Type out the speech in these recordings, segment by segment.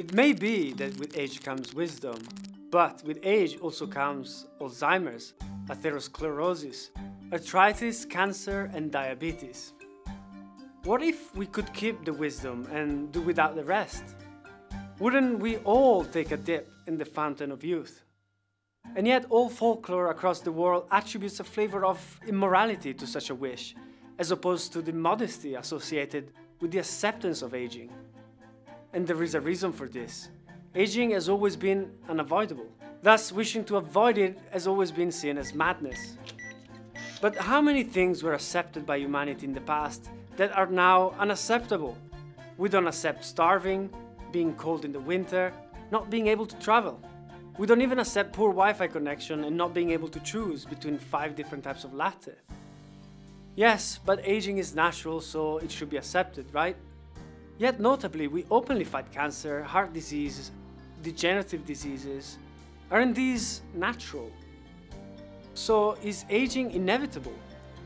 It may be that with age comes wisdom, but with age also comes Alzheimer's, atherosclerosis, arthritis, cancer, and diabetes. What if we could keep the wisdom and do without the rest? Wouldn't we all take a dip in the fountain of youth? And yet, all folklore across the world attributes a flavor of immorality to such a wish, as opposed to the modesty associated with the acceptance of aging. And there is a reason for this. Aging has always been unavoidable. Thus, wishing to avoid it has always been seen as madness. But how many things were accepted by humanity in the past that are now unacceptable? We don't accept starving, being cold in the winter, not being able to travel. We don't even accept poor Wi-Fi connection and not being able to choose between five different types of latte. Yes, but aging is natural, so it should be accepted, right? Yet notably, we openly fight cancer, heart disease, degenerative diseases. Aren't these natural? So is aging inevitable?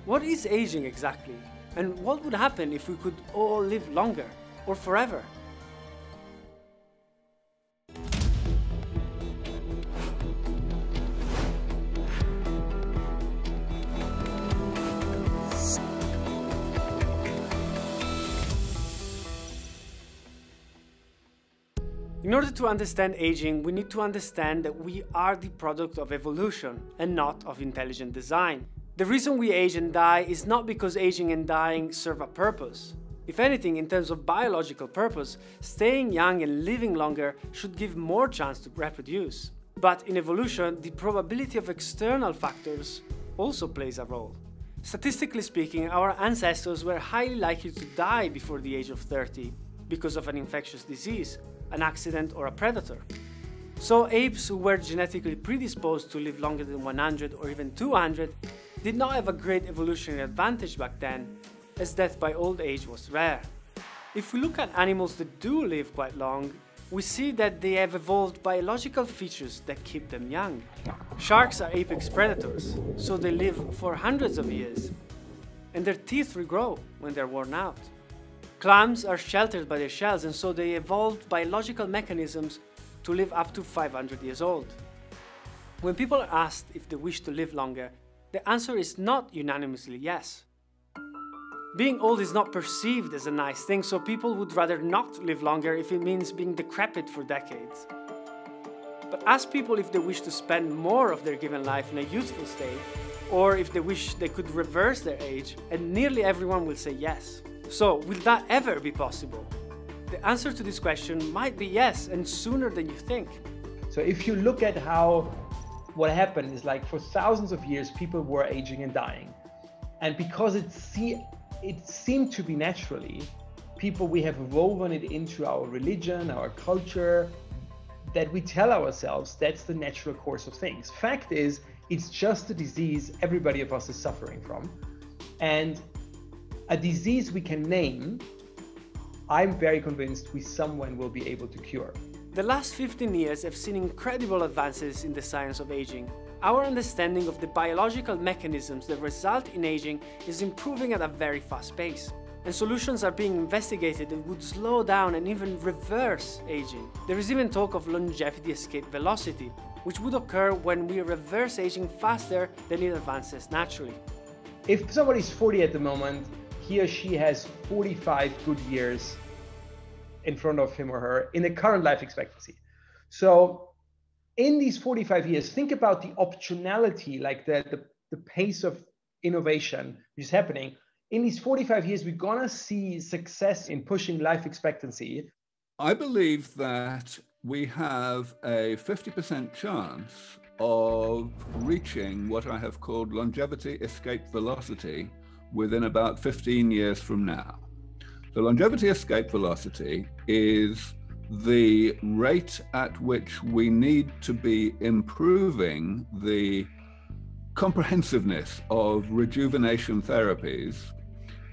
What is aging exactly? And what would happen if we could all live longer or forever? To understand aging, we need to understand that we are the product of evolution and not of intelligent design. The reason we age and die is not because aging and dying serve a purpose. If anything, in terms of biological purpose, staying young and living longer should give more chance to reproduce. But in evolution, the probability of external factors also plays a role. Statistically speaking, our ancestors were highly likely to die before the age of 30 because of an infectious disease, an accident, or a predator. So apes who were genetically predisposed to live longer than 100 or even 200 did not have a great evolutionary advantage back then, as death by old age was rare. If we look at animals that do live quite long, we see that they have evolved biological features that keep them young. Sharks are apex predators, so they live for hundreds of years, and their teeth regrow when they're worn out. Clams are sheltered by their shells and so they evolved biological mechanisms to live up to 500 years old. When people are asked if they wish to live longer, the answer is not unanimously yes. Being old is not perceived as a nice thing, so people would rather not live longer if it means being decrepit for decades. But ask people if they wish to spend more of their given life in a youthful state, or if they wish they could reverse their age, and nearly everyone will say yes. So, will that ever be possible? The answer to this question might be yes, and sooner than you think. So, if you look at how what happened is like for thousands of years, people were aging and dying. And because it, see, it seemed to be naturally, people, we have woven it into our religion, our culture, that we tell ourselves that's the natural course of things. Fact is, it's just a disease everybody of us is suffering from. And a disease we can name, I'm very convinced we someone will be able to cure. The last 15 years have seen incredible advances in the science of aging. Our understanding of the biological mechanisms that result in aging is improving at a very fast pace. And solutions are being investigated that would slow down and even reverse aging. There is even talk of longevity escape velocity, which would occur when we reverse aging faster than it advances naturally. If somebody's 40 at the moment, he or she has 45 good years in front of him or her in the current life expectancy. So in these 45 years, think about the optionality, like the, the, the pace of innovation which is happening. In these 45 years, we're gonna see success in pushing life expectancy. I believe that we have a 50% chance of reaching what I have called longevity escape velocity within about 15 years from now. The longevity escape velocity is the rate at which we need to be improving the comprehensiveness of rejuvenation therapies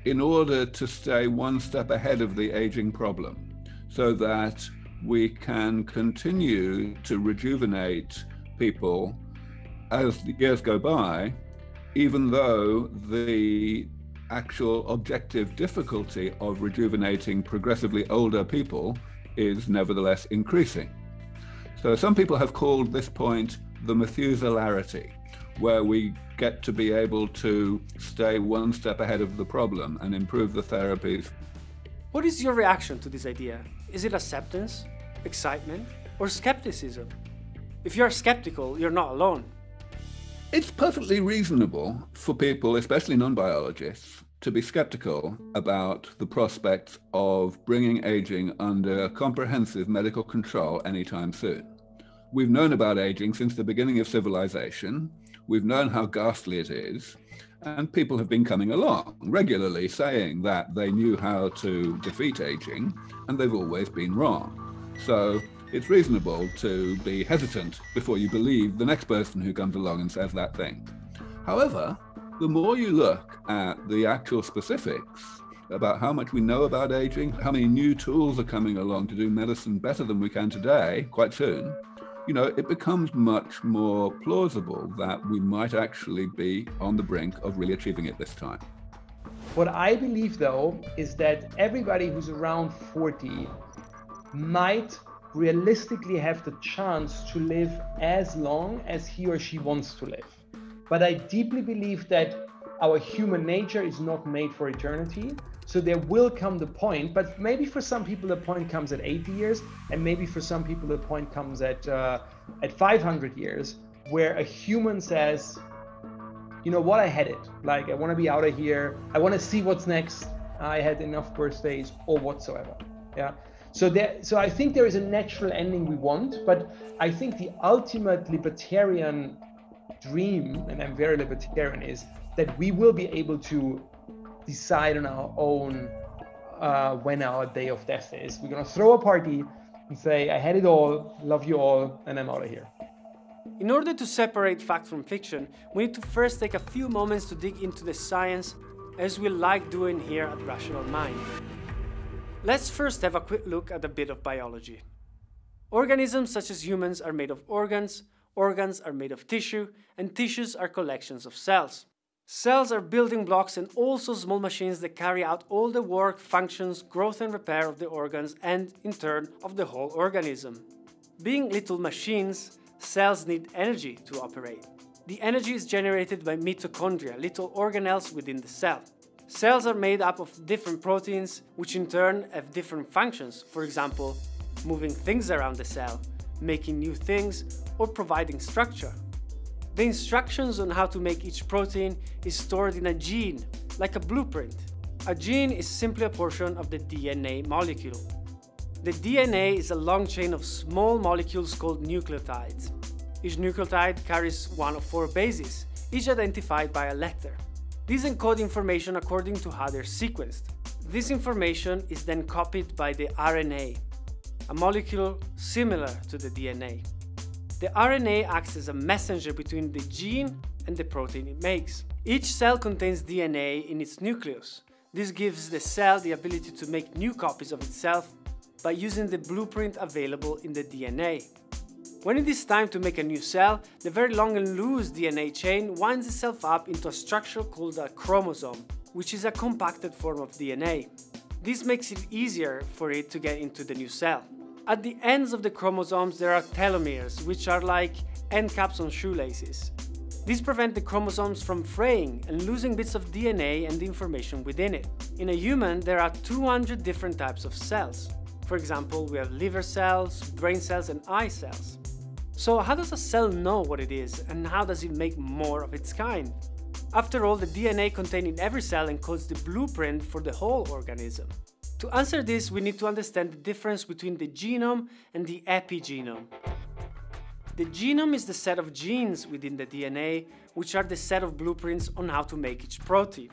in order to stay one step ahead of the aging problem so that we can continue to rejuvenate people as the years go by even though the actual objective difficulty of rejuvenating progressively older people is nevertheless increasing. So some people have called this point the Methuselarity, where we get to be able to stay one step ahead of the problem and improve the therapies. What is your reaction to this idea? Is it acceptance, excitement, or skepticism? If you're skeptical, you're not alone. It's perfectly reasonable for people, especially non biologists, to be skeptical about the prospects of bringing aging under comprehensive medical control anytime soon. We've known about aging since the beginning of civilization. We've known how ghastly it is. And people have been coming along regularly saying that they knew how to defeat aging, and they've always been wrong. So it's reasonable to be hesitant before you believe the next person who comes along and says that thing. However, the more you look at the actual specifics about how much we know about aging, how many new tools are coming along to do medicine better than we can today, quite soon, you know, it becomes much more plausible that we might actually be on the brink of really achieving it this time. What I believe, though, is that everybody who's around 40 might realistically have the chance to live as long as he or she wants to live. But I deeply believe that our human nature is not made for eternity. So there will come the point, but maybe for some people the point comes at 80 years, and maybe for some people the point comes at uh, at 500 years, where a human says, you know what, I had it. Like I want to be out of here. I want to see what's next. I had enough birthdays or whatsoever. Yeah. So there, so I think there is a natural ending we want, but I think the ultimate libertarian dream, and I'm very libertarian, is that we will be able to decide on our own uh, when our day of death is. We're gonna throw a party and say, "I had it all, love you all, and I'm out of here." In order to separate fact from fiction, we need to first take a few moments to dig into the science, as we like doing here at Rational Mind. Let's first have a quick look at a bit of biology. Organisms such as humans are made of organs, organs are made of tissue, and tissues are collections of cells. Cells are building blocks and also small machines that carry out all the work, functions, growth and repair of the organs and, in turn, of the whole organism. Being little machines, cells need energy to operate. The energy is generated by mitochondria, little organelles within the cell. Cells are made up of different proteins, which in turn have different functions, for example, moving things around the cell, making new things, or providing structure. The instructions on how to make each protein is stored in a gene, like a blueprint. A gene is simply a portion of the DNA molecule. The DNA is a long chain of small molecules called nucleotides. Each nucleotide carries one of four bases, each identified by a letter. These encode information according to how they're sequenced. This information is then copied by the RNA, a molecule similar to the DNA. The RNA acts as a messenger between the gene and the protein it makes. Each cell contains DNA in its nucleus. This gives the cell the ability to make new copies of itself by using the blueprint available in the DNA. When it is time to make a new cell, the very long and loose DNA chain winds itself up into a structure called a chromosome, which is a compacted form of DNA. This makes it easier for it to get into the new cell. At the ends of the chromosomes there are telomeres, which are like end caps on shoelaces. These prevent the chromosomes from fraying and losing bits of DNA and the information within it. In a human, there are 200 different types of cells. For example, we have liver cells, brain cells, and eye cells. So how does a cell know what it is and how does it make more of its kind? After all, the DNA contained in every cell encodes the blueprint for the whole organism. To answer this, we need to understand the difference between the genome and the epigenome. The genome is the set of genes within the DNA, which are the set of blueprints on how to make each protein.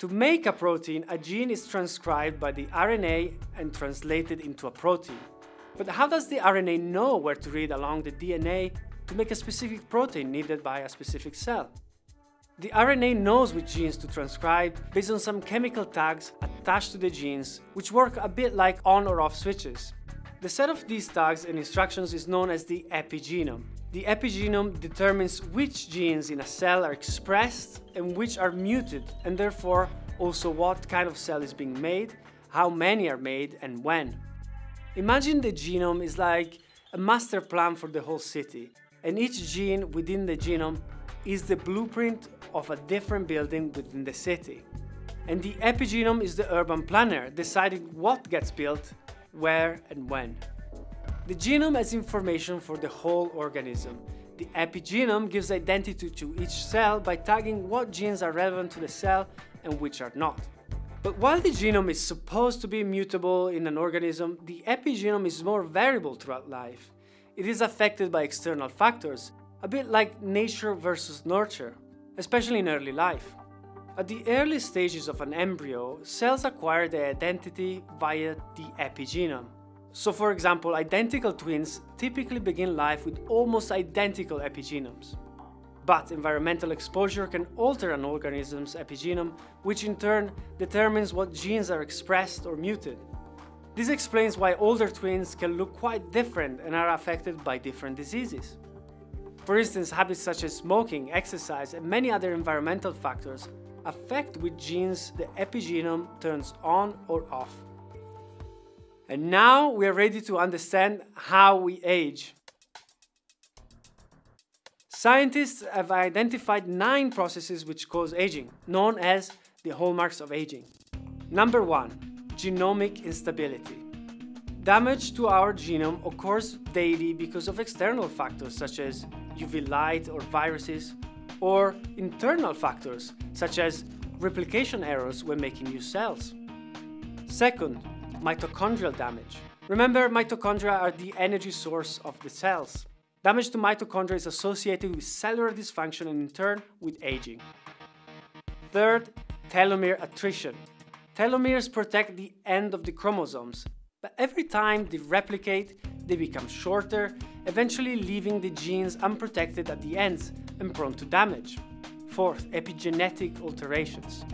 To make a protein, a gene is transcribed by the RNA and translated into a protein. But how does the RNA know where to read along the DNA to make a specific protein needed by a specific cell? The RNA knows which genes to transcribe based on some chemical tags attached to the genes, which work a bit like on or off switches. The set of these tags and instructions is known as the epigenome. The epigenome determines which genes in a cell are expressed and which are muted, and therefore also what kind of cell is being made, how many are made, and when. Imagine the genome is like a master plan for the whole city, and each gene within the genome is the blueprint of a different building within the city. And the epigenome is the urban planner, deciding what gets built, where, and when. The genome has information for the whole organism. The epigenome gives identity to each cell by tagging what genes are relevant to the cell and which are not. But while the genome is supposed to be mutable in an organism, the epigenome is more variable throughout life. It is affected by external factors, a bit like nature versus nurture, especially in early life. At the early stages of an embryo, cells acquire their identity via the epigenome. So for example, identical twins typically begin life with almost identical epigenomes. But environmental exposure can alter an organism's epigenome, which in turn determines what genes are expressed or muted. This explains why older twins can look quite different and are affected by different diseases. For instance, habits such as smoking, exercise, and many other environmental factors affect which genes the epigenome turns on or off. And now we are ready to understand how we age. Scientists have identified nine processes which cause aging, known as the hallmarks of aging. Number one, genomic instability. Damage to our genome occurs daily because of external factors such as UV light or viruses, or internal factors such as replication errors when making new cells. Second, mitochondrial damage. Remember, mitochondria are the energy source of the cells. Damage to mitochondria is associated with cellular dysfunction and in turn with aging. Third, telomere attrition. Telomeres protect the end of the chromosomes, but every time they replicate, they become shorter, eventually leaving the genes unprotected at the ends and prone to damage. Fourth, epigenetic alterations.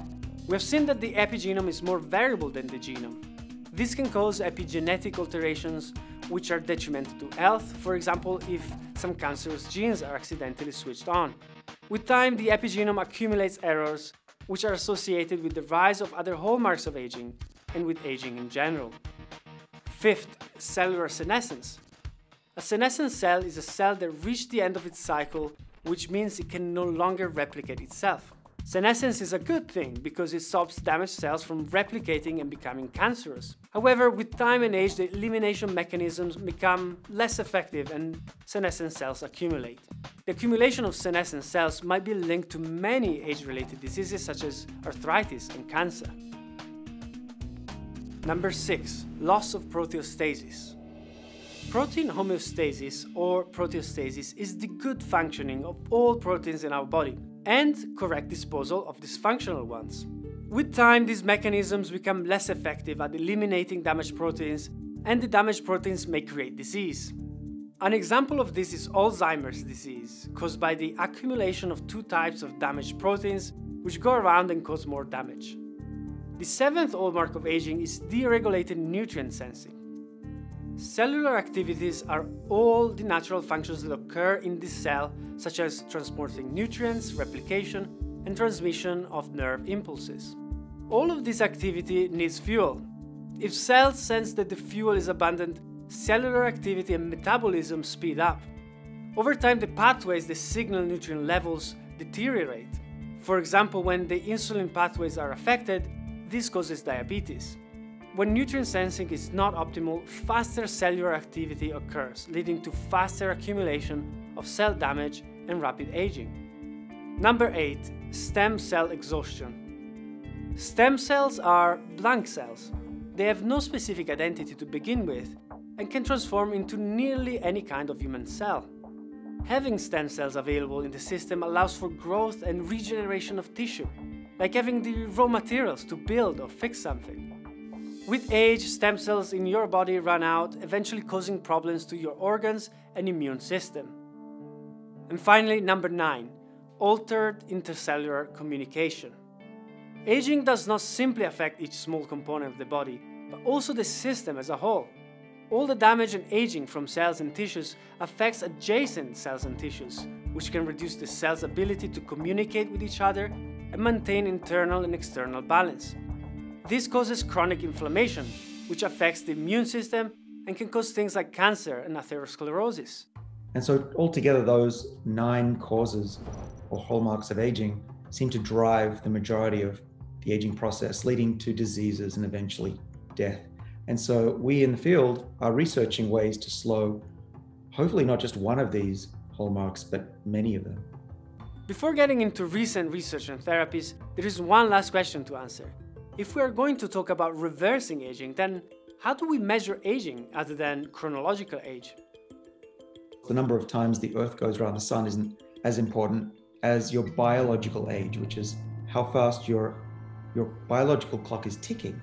We have seen that the epigenome is more variable than the genome. This can cause epigenetic alterations which are detrimental to health, for example, if some cancerous genes are accidentally switched on. With time, the epigenome accumulates errors which are associated with the rise of other hallmarks of aging and with aging in general. Fifth, cellular senescence. A senescent cell is a cell that reached the end of its cycle, which means it can no longer replicate itself. Senescence is a good thing because it stops damaged cells from replicating and becoming cancerous. However, with time and age, the elimination mechanisms become less effective and senescent cells accumulate. The accumulation of senescent cells might be linked to many age-related diseases such as arthritis and cancer. Number 6. Loss of proteostasis. Protein homeostasis or proteostasis is the good functioning of all proteins in our body and correct disposal of dysfunctional ones. With time, these mechanisms become less effective at eliminating damaged proteins, and the damaged proteins may create disease. An example of this is Alzheimer's disease, caused by the accumulation of two types of damaged proteins which go around and cause more damage. The seventh hallmark of aging is deregulated nutrient sensing. Cellular activities are all the natural functions that occur in the cell, such as transporting nutrients, replication, and transmission of nerve impulses. All of this activity needs fuel. If cells sense that the fuel is abundant, cellular activity and metabolism speed up. Over time, the pathways that signal nutrient levels deteriorate. For example, when the insulin pathways are affected, this causes diabetes. When nutrient sensing is not optimal, faster cellular activity occurs, leading to faster accumulation of cell damage and rapid aging. Number 8. Stem cell exhaustion. Stem cells are blank cells. They have no specific identity to begin with and can transform into nearly any kind of human cell. Having stem cells available in the system allows for growth and regeneration of tissue, like having the raw materials to build or fix something. With age, stem cells in your body run out, eventually causing problems to your organs and immune system. And finally, number 9. Altered intercellular communication. Aging does not simply affect each small component of the body, but also the system as a whole. All the damage and aging from cells and tissues affects adjacent cells and tissues, which can reduce the cell's ability to communicate with each other and maintain internal and external balance. This causes chronic inflammation, which affects the immune system and can cause things like cancer and atherosclerosis. And so, altogether, those nine causes or hallmarks of aging seem to drive the majority of the aging process, leading to diseases and eventually death. And so, we in the field are researching ways to slow, hopefully, not just one of these hallmarks, but many of them. Before getting into recent research and therapies, there is one last question to answer. If we are going to talk about reversing aging, then how do we measure aging other than chronological age? The number of times the Earth goes around the sun isn't as important as your biological age, which is how fast your, your biological clock is ticking.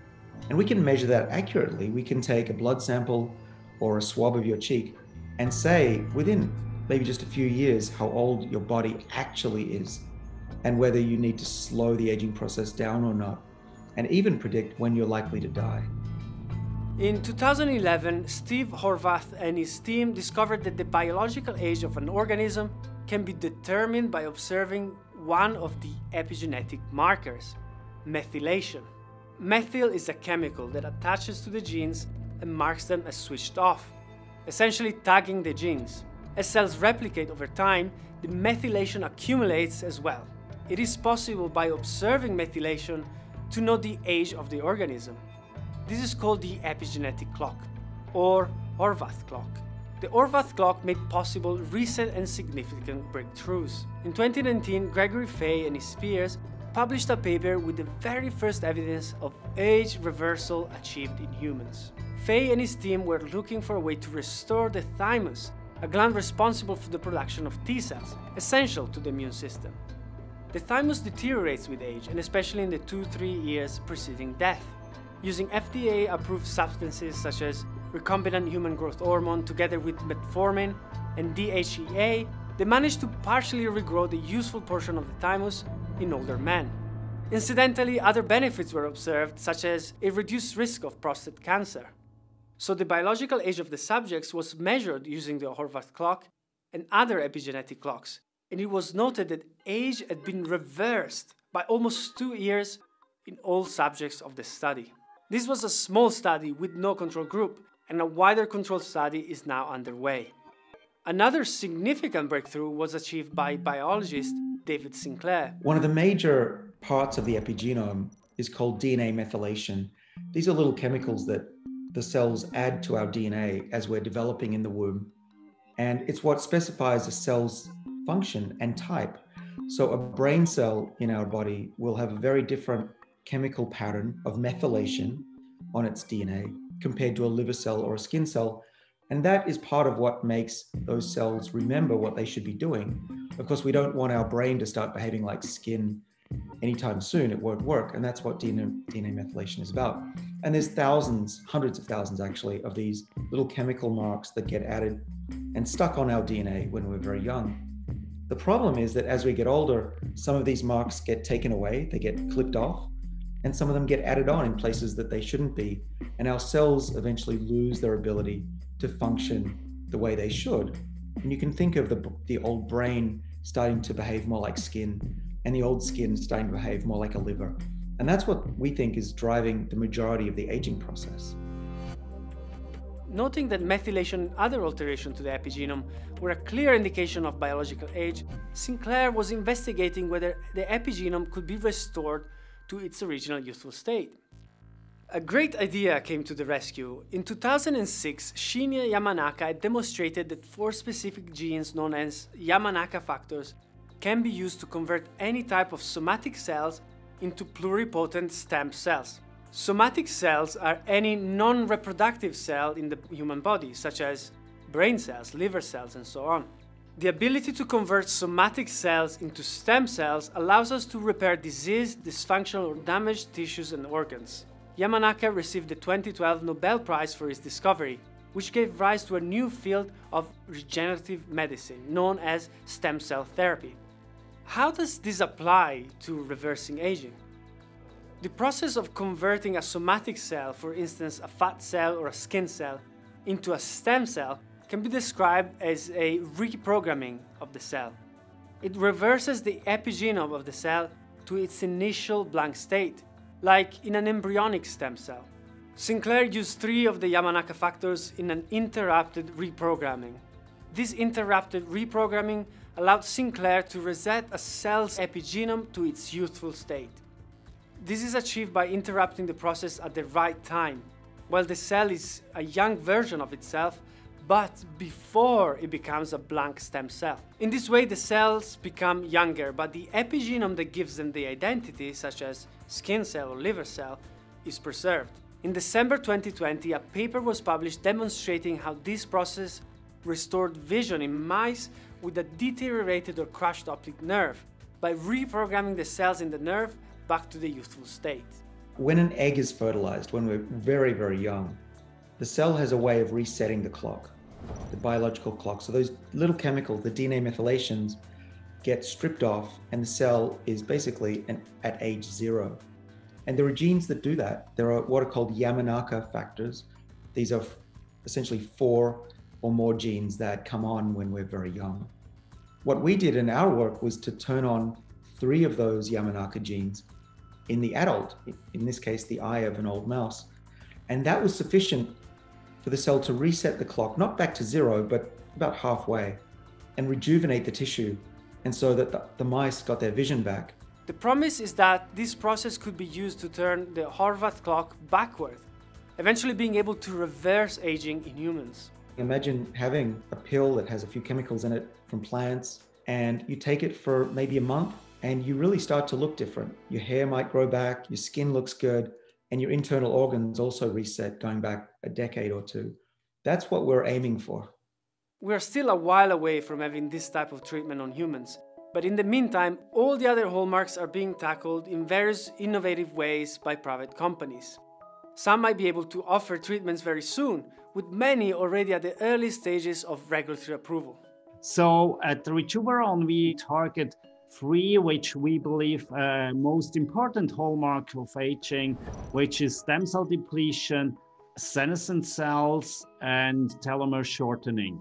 And we can measure that accurately. We can take a blood sample or a swab of your cheek and say within maybe just a few years how old your body actually is and whether you need to slow the aging process down or not, and even predict when you're likely to die. In 2011, Steve Horvath and his team discovered that the biological age of an organism can be determined by observing one of the epigenetic markers, methylation. Methyl is a chemical that attaches to the genes and marks them as switched off, essentially tagging the genes. As cells replicate over time, the methylation accumulates as well. It is possible by observing methylation to know the age of the organism. This is called the epigenetic clock, or Horvath clock. The Horvath clock made possible recent and significant breakthroughs. In 2019, Gregory Fahy and his peers published a paper with the very first evidence of age reversal achieved in humans. Fahy and his team were looking for a way to restore the thymus, a gland responsible for the production of T cells, essential to the immune system. The thymus deteriorates with age, and especially in the 2-3 years preceding death using FDA approved substances such as recombinant human growth hormone together with metformin and DHEA, they managed to partially regrow the useful portion of the thymus in older men. Incidentally, other benefits were observed, such as a reduced risk of prostate cancer. So the biological age of the subjects was measured using the Horvath clock and other epigenetic clocks, and it was noted that age had been reversed by almost two years in all subjects of the study. This was a small study with no control group, and a wider control study is now underway. Another significant breakthrough was achieved by biologist David Sinclair. One of the major parts of the epigenome is called DNA methylation. These are little chemicals that the cells add to our DNA as we're developing in the womb. And it's what specifies a cell's function and type. So, a brain cell in our body will have a very different chemical pattern of methylation on its DNA compared to a liver cell or a skin cell. And that is part of what makes those cells remember what they should be doing. Of course, we don't want our brain to start behaving like skin anytime soon. It won't work. And that's what DNA, DNA methylation is about. And there's thousands, hundreds of thousands actually, of these little chemical marks that get added and stuck on our DNA when we're very young. The problem is that as we get older, some of these marks get taken away, they get clipped off, and some of them get added on in places that they shouldn't be. And our cells eventually lose their ability to function the way they should. And you can think of the, the old brain starting to behave more like skin and the old skin starting to behave more like a liver. And that's what we think is driving the majority of the aging process. Noting that methylation and other alterations to the epigenome were a clear indication of biological age, Sinclair was investigating whether the epigenome could be restored to its original youthful state. A great idea came to the rescue. In 2006, Shinya Yamanaka demonstrated that four specific genes known as Yamanaka factors can be used to convert any type of somatic cells into pluripotent stem cells. Somatic cells are any non-reproductive cell in the human body, such as brain cells, liver cells, and so on. The ability to convert somatic cells into stem cells allows us to repair diseased, dysfunctional, or damaged tissues and organs. Yamanaka received the 2012 Nobel Prize for his discovery, which gave rise to a new field of regenerative medicine known as stem cell therapy. How does this apply to reversing aging? The process of converting a somatic cell, for instance a fat cell or a skin cell, into a stem cell can be described as a reprogramming of the cell. It reverses the epigenome of the cell to its initial blank state, like in an embryonic stem cell. Sinclair used three of the Yamanaka factors in an interrupted reprogramming. This interrupted reprogramming allowed Sinclair to reset a cell's epigenome to its youthful state. This is achieved by interrupting the process at the right time, while the cell is a young version of itself, but before it becomes a blank stem cell. In this way, the cells become younger, but the epigenome that gives them the identity, such as skin cell or liver cell, is preserved. In December 2020, a paper was published demonstrating how this process restored vision in mice with a deteriorated or crushed optic nerve by reprogramming the cells in the nerve back to the youthful state. When an egg is fertilized, when we're very, very young, the cell has a way of resetting the clock, the biological clock. So those little chemicals, the DNA methylations, get stripped off, and the cell is basically an, at age zero. And there are genes that do that. There are what are called Yamanaka factors. These are essentially four or more genes that come on when we're very young. What we did in our work was to turn on three of those Yamanaka genes in the adult, in this case, the eye of an old mouse. And that was sufficient for the cell to reset the clock, not back to zero, but about halfway, and rejuvenate the tissue. And so that the, the mice got their vision back. The promise is that this process could be used to turn the Horvath clock backward, eventually being able to reverse aging in humans. Imagine having a pill that has a few chemicals in it from plants, and you take it for maybe a month, and you really start to look different. Your hair might grow back, your skin looks good, and your internal organs also reset going back a decade or two. That's what we're aiming for. We're still a while away from having this type of treatment on humans, but in the meantime, all the other hallmarks are being tackled in various innovative ways by private companies. Some might be able to offer treatments very soon, with many already at the early stages of regulatory approval. So at Rejuveron, we target three, which we believe uh, most important hallmark of aging, which is stem cell depletion, senescent cells, and telomere shortening.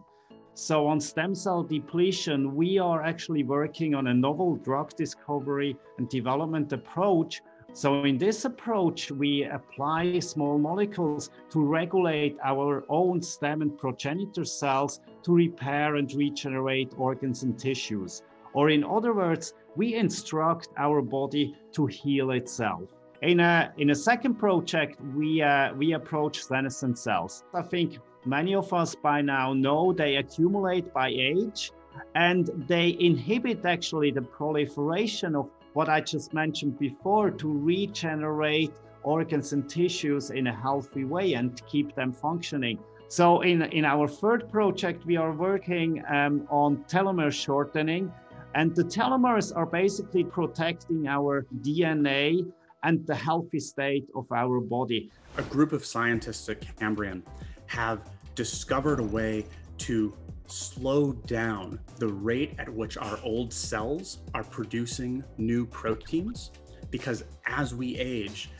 So on stem cell depletion, we are actually working on a novel drug discovery and development approach. So in this approach, we apply small molecules to regulate our own stem and progenitor cells to repair and regenerate organs and tissues. Or in other words, we instruct our body to heal itself. In a, in a second project, we, uh, we approach senescent cells. I think many of us by now know they accumulate by age and they inhibit actually the proliferation of what I just mentioned before to regenerate organs and tissues in a healthy way and keep them functioning. So in, in our third project, we are working um, on telomere shortening and the telomeres are basically protecting our DNA and the healthy state of our body. A group of scientists at Cambrian have discovered a way to slow down the rate at which our old cells are producing new proteins because as we age,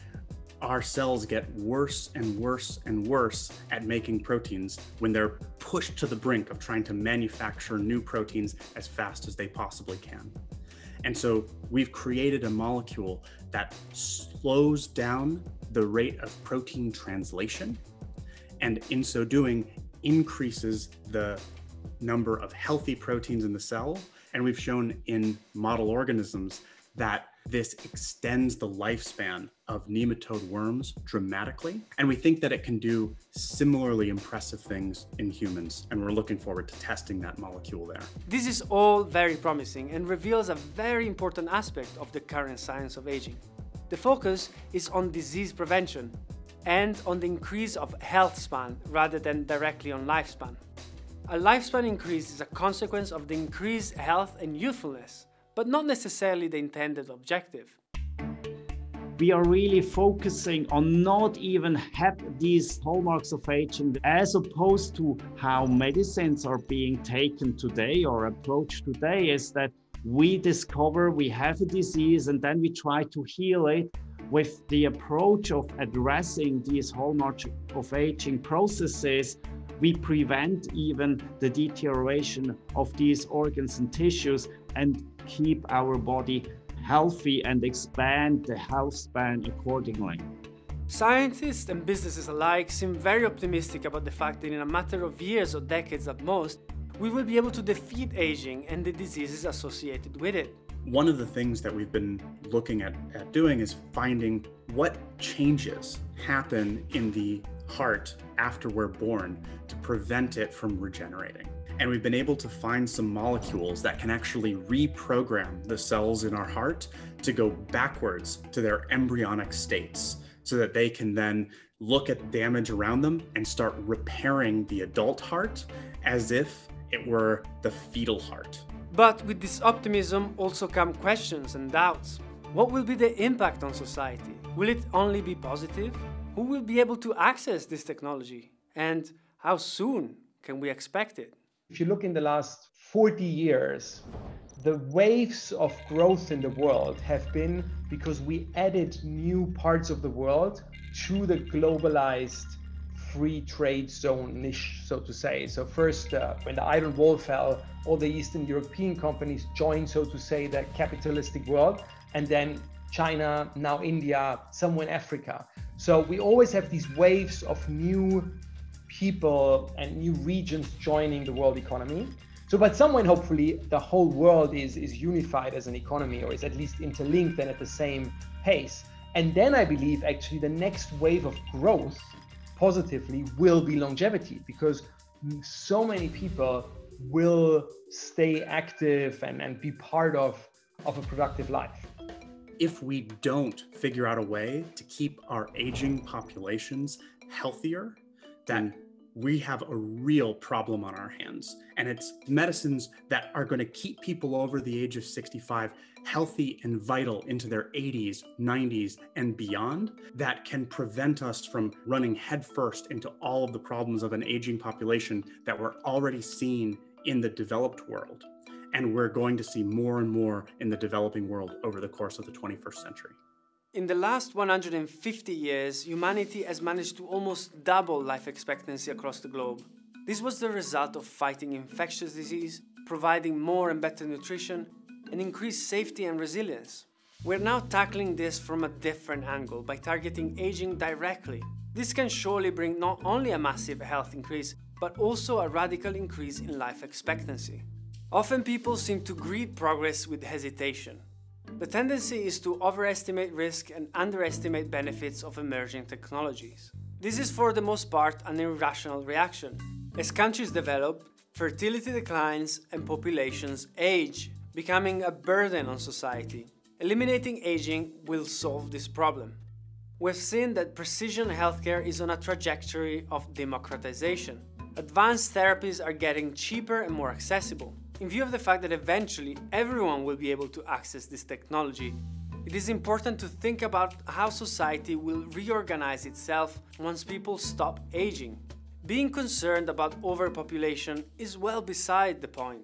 our cells get worse and worse and worse at making proteins when they're pushed to the brink of trying to manufacture new proteins as fast as they possibly can. And so we've created a molecule that slows down the rate of protein translation and in so doing increases the number of healthy proteins in the cell. And we've shown in model organisms that this extends the lifespan of nematode worms dramatically. And we think that it can do similarly impressive things in humans. And we're looking forward to testing that molecule there. This is all very promising and reveals a very important aspect of the current science of aging. The focus is on disease prevention and on the increase of health span rather than directly on lifespan. A lifespan increase is a consequence of the increased health and youthfulness, but not necessarily the intended objective. We are really focusing on not even have these hallmarks of aging as opposed to how medicines are being taken today or approached today is that we discover we have a disease and then we try to heal it with the approach of addressing these hallmarks of aging processes, we prevent even the deterioration of these organs and tissues and keep our body healthy and expand the health span accordingly. Scientists and businesses alike seem very optimistic about the fact that in a matter of years or decades at most, we will be able to defeat aging and the diseases associated with it. One of the things that we've been looking at, at doing is finding what changes happen in the heart after we're born to prevent it from regenerating. And we've been able to find some molecules that can actually reprogram the cells in our heart to go backwards to their embryonic states so that they can then look at damage around them and start repairing the adult heart as if it were the fetal heart. But with this optimism also come questions and doubts. What will be the impact on society? Will it only be positive? Who will be able to access this technology? And how soon can we expect it? If you look in the last 40 years, the waves of growth in the world have been because we added new parts of the world to the globalized free trade zone niche, so to say. So first, uh, when the Iron Wall fell, all the Eastern European companies joined, so to say, the capitalistic world, and then China, now India, somewhere in Africa. So we always have these waves of new people and new regions joining the world economy. So, but somewhere, hopefully, the whole world is is unified as an economy, or is at least interlinked and at the same pace. And then I believe actually the next wave of growth positively will be longevity because so many people will stay active and, and be part of, of a productive life. If we don't figure out a way to keep our aging populations healthier, then we have a real problem on our hands. And it's medicines that are going to keep people over the age of 65 healthy and vital into their 80s, 90s, and beyond that can prevent us from running headfirst into all of the problems of an aging population that we're already seeing in the developed world. And we're going to see more and more in the developing world over the course of the 21st century. In the last 150 years, humanity has managed to almost double life expectancy across the globe. This was the result of fighting infectious disease, providing more and better nutrition, and increased safety and resilience. We're now tackling this from a different angle by targeting aging directly. This can surely bring not only a massive health increase, but also a radical increase in life expectancy. Often people seem to greet progress with hesitation. The tendency is to overestimate risk and underestimate benefits of emerging technologies. This is for the most part an irrational reaction. As countries develop, fertility declines and populations age, becoming a burden on society. Eliminating aging will solve this problem. We've seen that precision healthcare is on a trajectory of democratization. Advanced therapies are getting cheaper and more accessible. In view of the fact that eventually everyone will be able to access this technology, it is important to think about how society will reorganize itself once people stop aging. Being concerned about overpopulation is well beside the point.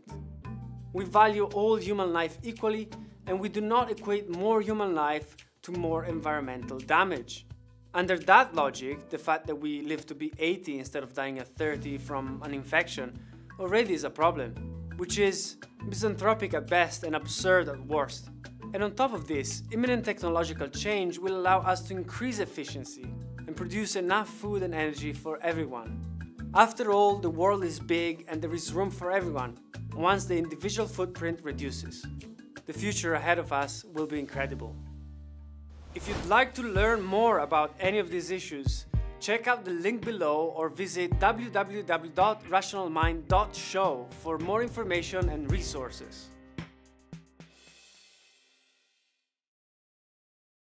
We value all human life equally, and we do not equate more human life to more environmental damage. Under that logic, the fact that we live to be 80 instead of dying at 30 from an infection already is a problem which is misanthropic at best and absurd at worst. And on top of this, imminent technological change will allow us to increase efficiency and produce enough food and energy for everyone. After all, the world is big and there is room for everyone once the individual footprint reduces. The future ahead of us will be incredible. If you'd like to learn more about any of these issues, Check out the link below or visit www.rationalmind.show for more information and resources.